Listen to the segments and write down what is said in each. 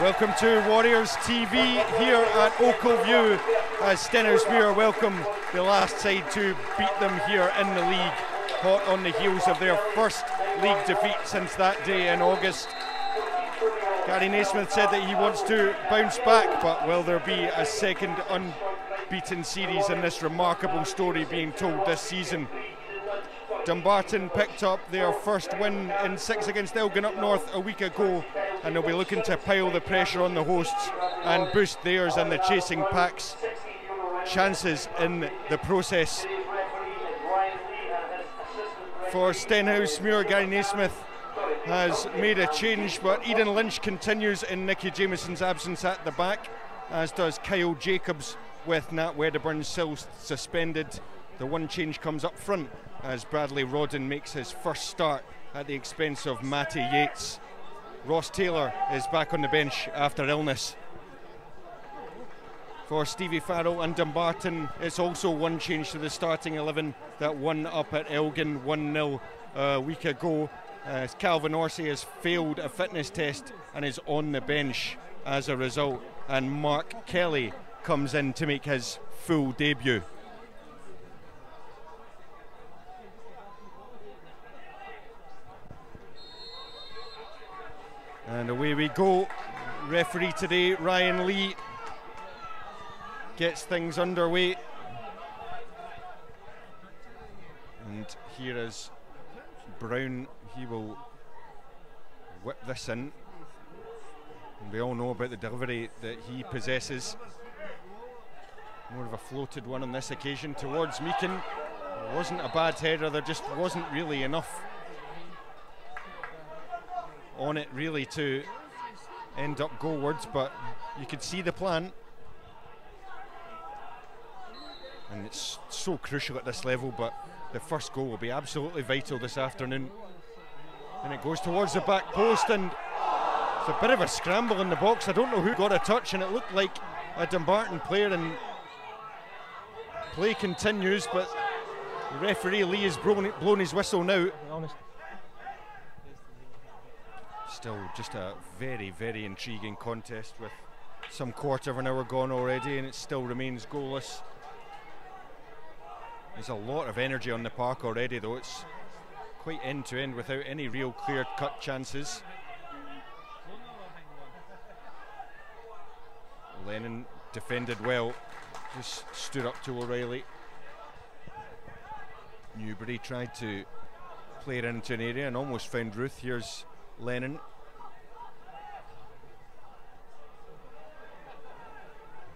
Welcome to Warriors TV here at Ochilview as Stenhousemuir welcome the last side to beat them here in the league, hot on the heels of their first league defeat since that day in August. Gary Naismith said that he wants to bounce back, but will there be a second unbeaten series in this remarkable story being told this season? Dumbarton picked up their first win in six against Elgin up north a week ago, and they'll be looking to pile the pressure on the hosts and boost theirs and the chasing packs chances in the process. For Stenhousemuir, Gary Naismith has made a change, but Eden Lynch continues in Nicky Jamieson's absence at the back, as does Kyle Jacobs with Nat Wedderburn still suspended. The one change comes up front as Bradley Rodden makes his first start at the expense of Matty Yates. Ross Taylor is back on the bench after illness. For Stevie Farrell and Dumbarton, it's also one change to the starting 11 that won up at Elgin 1 0 a week ago. As Calvin Orsi has failed a fitness test and is on the bench as a result. And Mark Kelly comes in to make his full debut. And away we go. Referee today, Ryan Lee, gets things underway. And here is Brown. He will whip this in. And we all know about the delivery that he possesses. More of a floated one on this occasion towards Meakin. It wasn't a bad header, there just wasn't really enough on it really to end up goalwards, but you could see the plan. And it's so crucial at this level, but the first goal will be absolutely vital this afternoon. And it goes towards the back post, and it's a bit of a scramble in the box. I don't know who got a touch, and it looked like a Dumbarton player. And play continues, but referee Lee has blown, blown his whistle now still just a very, very intriguing contest with some quarter of an hour gone already and it still remains goalless. There's a lot of energy on the park already though. It's quite end to end without any real clear cut chances. Lennon defended well, just stood up to O'Reilly. Newbury tried to play it into an area and almost found Ruth. Here's Lennon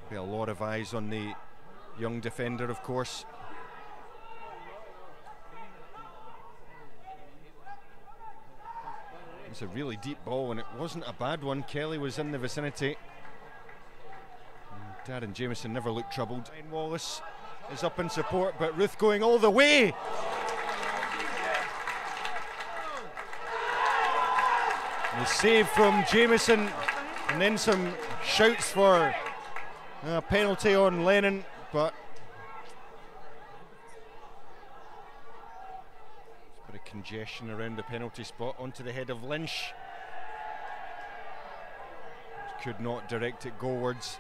Be a lot of eyes on the young defender, of course. It's a really deep ball, and it wasn't a bad one. Kelly was in the vicinity. Darren Jamieson never looked troubled. Wallace is up in support, but Ruth going all the way. The save from Jamieson, and then some shouts for a penalty on Lennon, but a bit of congestion around the penalty spot onto the head of Lynch. Could not direct it goalwards.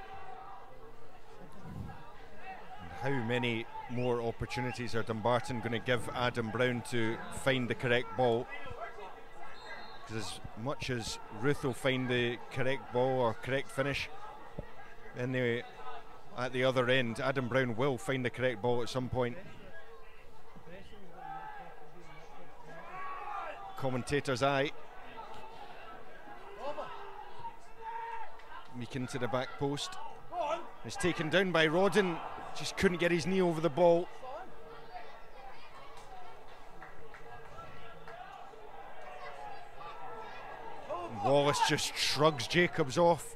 How many more opportunities are Dumbarton going to give Adam Brown to find the correct ball? Because as much as Ruth will find the correct ball or correct finish, in the at the other end. Adam Brown will find the correct ball at some point. Commentator's eye. Meakin to the back post. It's taken down by Rodden. Just couldn't get his knee over the ball. Wallace just shrugs Jacobs off.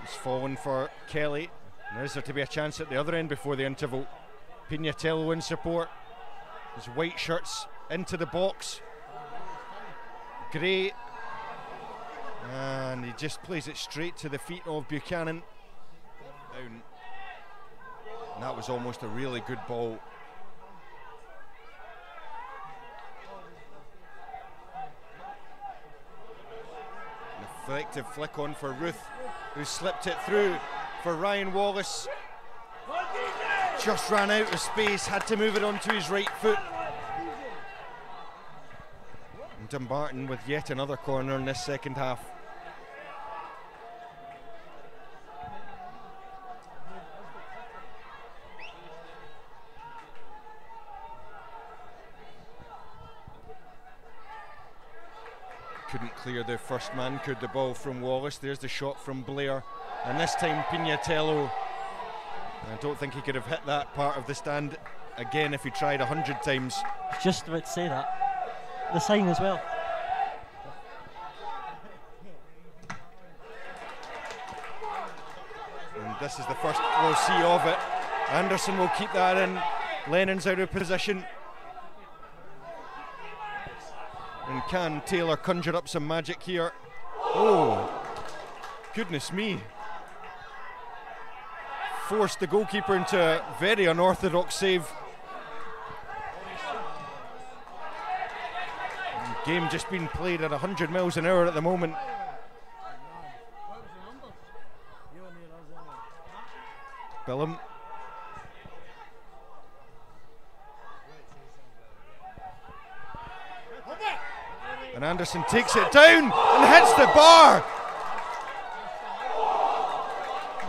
He's fallen for Kelly. Now is there to be a chance at the other end before the interval? Pignatiello in support. His white shirts into the box. Gray. And he just plays it straight to the feet of Buchanan. Down. And that was almost a really good ball. Reflective flick on for Ruth, who slipped it through for Ryan Wallace. Just ran out of space, had to move it onto his right foot. And Dumbarton with yet another corner in this second half. Couldn't clear the first man, could the ball from Wallace. There's the shot from Blair. And this time Pignatiello, I don't think he could have hit that part of the stand again if he tried a hundred times. Just about to say that. The sign as well. And this is the first we'll see of it. Anderson will keep that in. Lennon's out of position. And can Taylor conjure up some magic here? Oh, goodness me. Forced the goalkeeper into a very unorthodox save. Game just being played at 100 miles an hour at the moment. Billum And Anderson takes it down and hits the bar.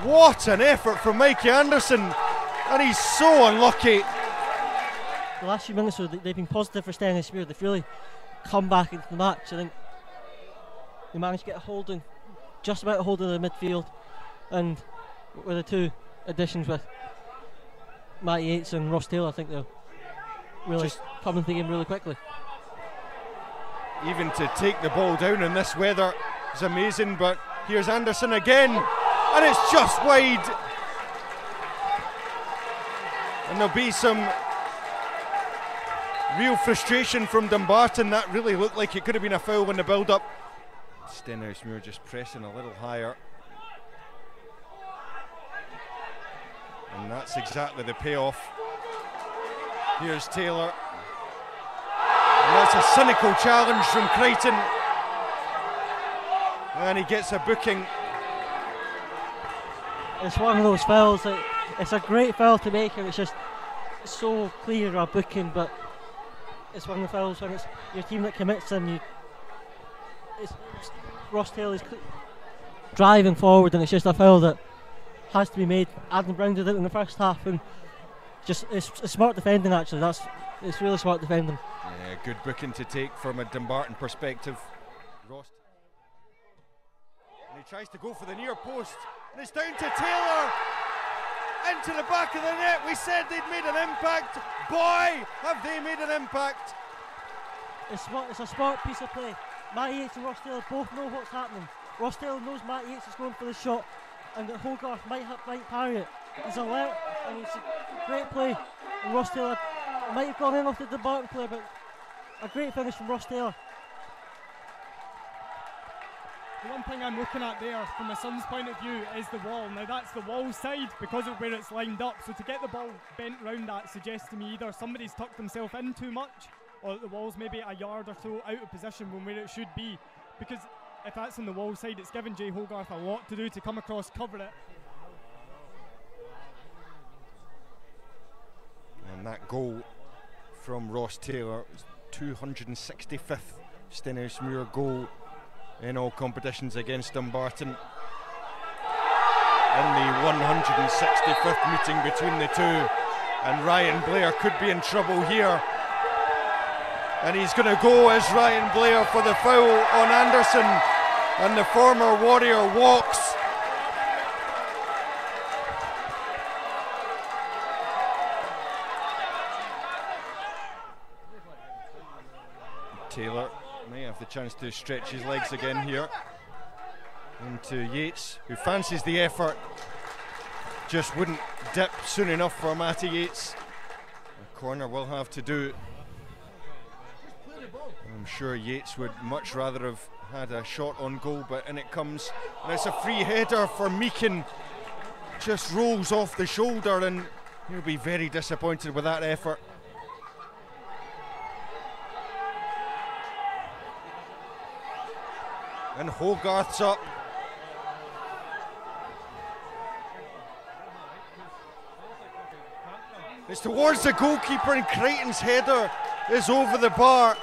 What an effort from Mikey Anderson. And he's so unlucky. The last few minutes, they've been positive for Stenhousemuir. They've really come back into the match. I think they managed to get a hold in, just about a hold of the midfield. And with the two additions with Matt Yates and Ross Taylor, I think they'll really just come into the game really quickly even to take the ball down in this weather is amazing. But here's Anderson again, and it's just wide. And there'll be some real frustration from Dumbarton. That really looked like it could have been a foul in the build up. Stenhousemuir just pressing a little higher. And that's exactly the payoff. Here's Taylor. That's a cynical challenge from Creighton. And he gets a booking. It's one of those fouls that it's a great foul to make and it's just so clear a booking but it's one of the fouls when it's your team that commits them you it's, Ross Taylor is driving forward and it's just a foul that has to be made Adam Brown did it in the first half and just it's, it's smart defending actually that's it's really smart defending yeah, good booking to take from a Dumbarton perspective. Rost. And he tries to go for the near post. And it's down to Taylor. Into the back of the net. We said they'd made an impact. Boy, have they made an impact. It's, it's a smart piece of play. Matt Yates and Ross Taylor both know what's happening. Ross Taylor knows Matt Yates is going for the shot and that Hogarth might, have, might parry it. He's alert and a great play. And Ross Taylor might have gone in off the Dumbarton player, but a great finish from Ross Taylor. The one thing I'm looking at there from the Sons' point of view is the wall. Now that's the wall side because of where it's lined up. So to get the ball bent round that suggests to me either somebody's tucked themselves in too much or the wall's maybe a yard or so out of position from where it should be. Because if that's on the wall side, it's given Jay Hogarth a lot to do to come across, cover it. And that goal from Ross Taylor 265th Stenhousemuir goal in all competitions against Dumbarton. In the 165th meeting between the two, and Ryan Blair could be in trouble here. And he's going to go as Ryan Blair for the foul on Anderson, and the former Warrior walks. Taylor may have the chance to stretch his legs again here. Into Yates, who fancies the effort. Just wouldn't dip soon enough for Matty Yates. The corner will have to do. I'm sure Yates would much rather have had a shot on goal, but in it comes. And it's a free header for Meakin. Just rolls off the shoulder, and he'll be very disappointed with that effort. And Hogarth's up. It's towards the goalkeeper, and Creighton's header is over the bar.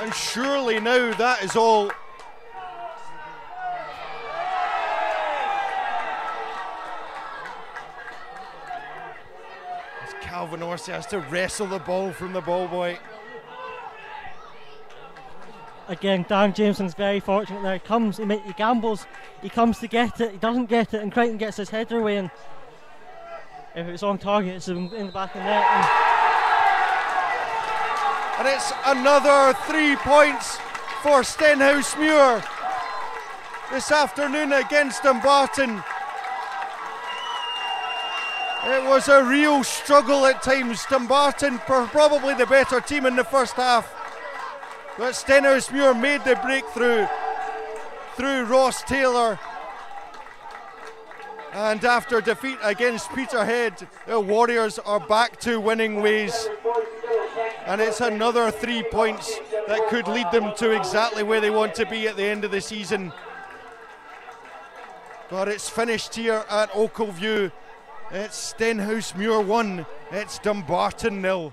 And surely now that is all. As Calvin Orsi has to wrestle the ball from the ball boy. Again, Dan Jamieson's very fortunate there. He comes, he, he gambles, he comes to get it, he doesn't get it, and Crichton gets his header away. And if it's on target, it's in, the back of the net. And, and it's another three points for Stenhousemuir this afternoon against Dumbarton. It was a real struggle at times. Dumbarton, probably the better team in the first half. But Stenhousemuir made the breakthrough through Ross Taylor. And after defeat against Peterhead, the Warriors are back to winning ways. And it's another three points that could lead them to exactly where they want to be at the end of the season. But it's finished here at Ochilview. It's Stenhousemuir 1, it's Dumbarton nil.